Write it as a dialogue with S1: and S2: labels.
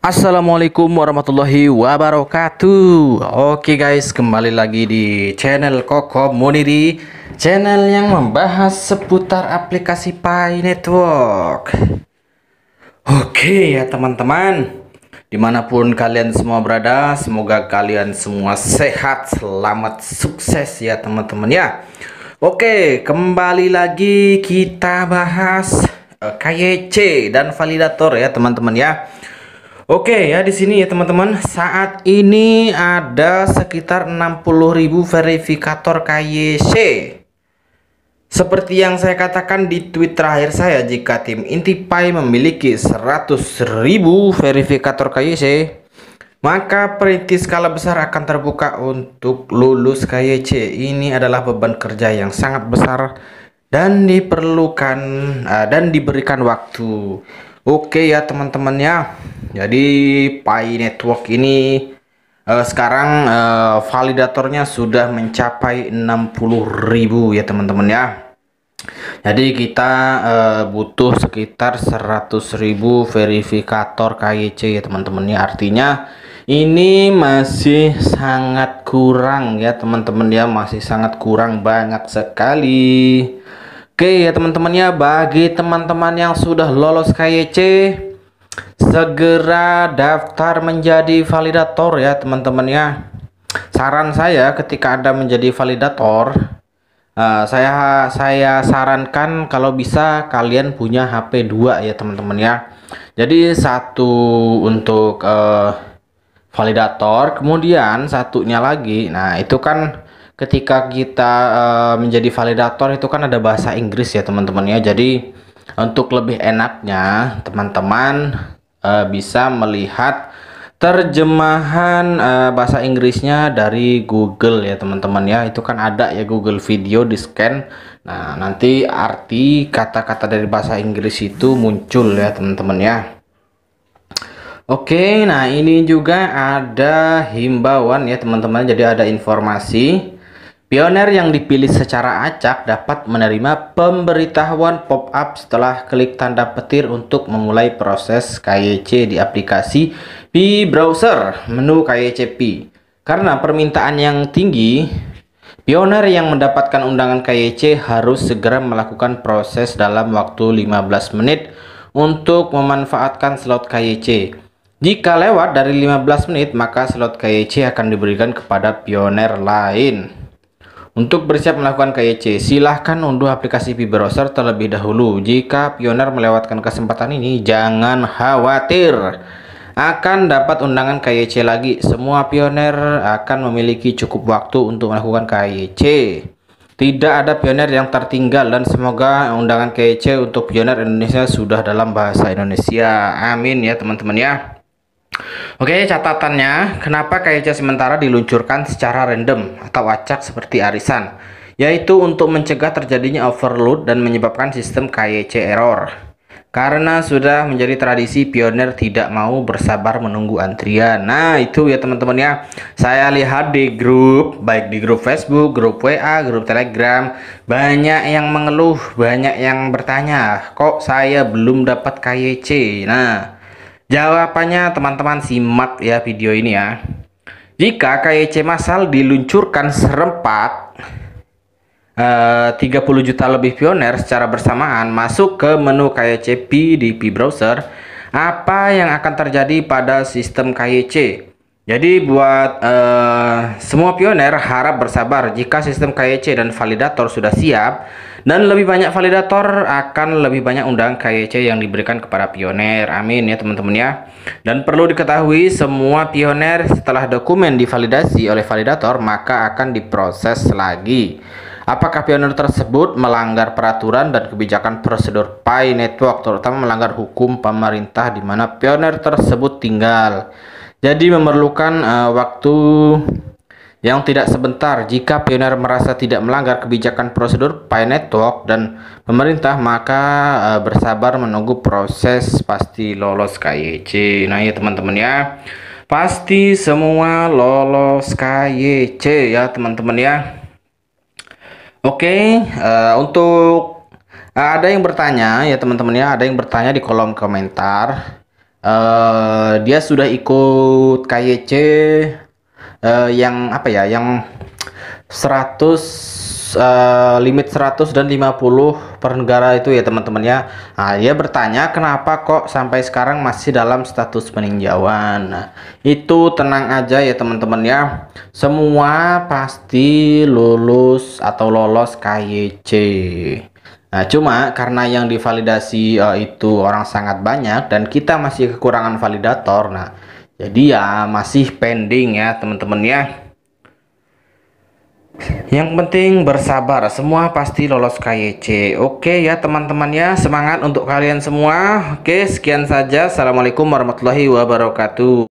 S1: Assalamualaikum warahmatullahi wabarakatuh. Oke guys kembali lagi di channel Koko Muniri Channel yang membahas seputar aplikasi Pi Network. Oke ya teman-teman. Di mana pun kalian semua berada Semoga kalian semua sehat Selamat sukses ya teman-teman ya. Oke kembali lagi kita bahas uh, KYC dan validator ya teman-teman ya Oke ya di sini ya teman-teman saat ini ada sekitar 60.000 verifikator KYC. Seperti yang saya katakan di tweet terakhir saya jika tim Intipai memiliki 100.000 verifikator KYC maka perintis skala besar akan terbuka untuk lulus KYC. Ini adalah beban kerja yang sangat besar dan diperlukan uh, dan diberikan waktu. Oke ya teman-teman ya. Jadi Pi Network ini uh, sekarang uh, validatornya sudah mencapai 60.000 ya teman-teman ya. Jadi kita uh, butuh sekitar 100.000 verifikator KYC ya teman-teman ya. Artinya ini masih sangat kurang ya teman-teman ya, masih sangat kurang banget sekali. Oke ya teman-teman ya, bagi teman-teman yang sudah lolos KYC segera daftar menjadi validator ya teman-teman ya. Saran saya ketika anda menjadi validator uh, saya saya sarankan kalau bisa kalian punya HP 2 ya teman-teman ya. Jadi satu untuk uh, validator kemudian satunya lagi. Nah itu kan ketika kita uh, menjadi validator itu kan ada bahasa Inggris ya teman-teman ya. Jadi untuk lebih enaknya teman-teman uh, bisa melihat terjemahan uh, bahasa Inggrisnya dari Google ya teman-teman ya. Itu kan ada ya Google video di scan. Nah nanti arti kata-kata dari bahasa Inggris itu muncul ya teman-teman ya. Oke nah ini juga ada himbauan ya teman-teman. Jadi ada informasi Pioner yang dipilih secara acak dapat menerima pemberitahuan pop-up setelah klik tanda petir untuk memulai proses KYC di aplikasi Pi browser menu KYC Pi. Karena permintaan yang tinggi, pioner yang mendapatkan undangan KYC harus segera melakukan proses dalam waktu 15 menit untuk memanfaatkan slot KYC. Jika lewat dari 15 menit, maka slot KYC akan diberikan kepada pioner lain. Untuk bersiap melakukan KYC, silahkan unduh aplikasi Pi Browser terlebih dahulu. Jika pioner melewatkan kesempatan ini, jangan khawatir. Akan dapat undangan KYC lagi. Semua pioner akan memiliki cukup waktu untuk melakukan KYC. Tidak ada pioner yang tertinggal dan semoga undangan KYC untuk pioner Indonesia sudah dalam bahasa Indonesia. Amin ya teman-teman ya. Oke, catatannya, kenapa KYC sementara diluncurkan secara random atau acak seperti arisan? Yaitu untuk mencegah terjadinya overload dan menyebabkan sistem KYC error. Karena sudah menjadi tradisi pionir tidak mau bersabar menunggu antrian. Nah, itu ya teman-teman ya. Saya lihat di grup, baik di grup Facebook, grup WA, grup Telegram, banyak yang mengeluh, banyak yang bertanya, kok saya belum dapat KYC. Nah, Jawabannya teman-teman simak ya video ini ya. Jika KYC massal diluncurkan serempak eh, 30 juta lebih pioner secara bersamaan masuk ke menu KYC P di P browser, apa yang akan terjadi pada sistem KYC? Jadi buat uh, semua pioner harap bersabar jika sistem KYC dan validator sudah siap dan lebih banyak validator akan lebih banyak undang KYC yang diberikan kepada pioner. Amin ya teman-teman ya. Dan perlu diketahui semua pioner setelah dokumen divalidasi oleh validator maka akan diproses lagi. Apakah pioner tersebut melanggar peraturan dan kebijakan prosedur Pi Network terutama melanggar hukum pemerintah di mana pioner tersebut tinggal. Jadi memerlukan uh, waktu yang tidak sebentar jika pioner merasa tidak melanggar kebijakan prosedur Pi Network dan pemerintah maka uh, bersabar menunggu proses pasti lolos KYC. Nah ya teman-teman ya. Pasti semua lolos KYC ya teman-teman ya. Oke, uh, untuk uh, ada yang bertanya ya teman-teman ya, ada yang bertanya di kolom komentar uh, dia sudah ikut KYC uh, yang apa ya yang 100 uh, limit 100 dan 50 per negara itu ya teman-teman ya. Nah, dia bertanya kenapa kok sampai sekarang masih dalam status peninjauan? Nah, itu tenang aja ya teman-teman ya. Semua pasti lulus atau lolos KYC Nah, cuma karena yang divalidasi uh, itu orang sangat banyak dan kita masih kekurangan validator. Nah, jadi ya masih pending ya, teman-teman ya. Yang penting bersabar, semua pasti lolos KYC. Oke ya teman-teman ya, semangat untuk kalian semua. Oke, sekian saja. Assalamualaikum warahmatullahi wabarakatuh.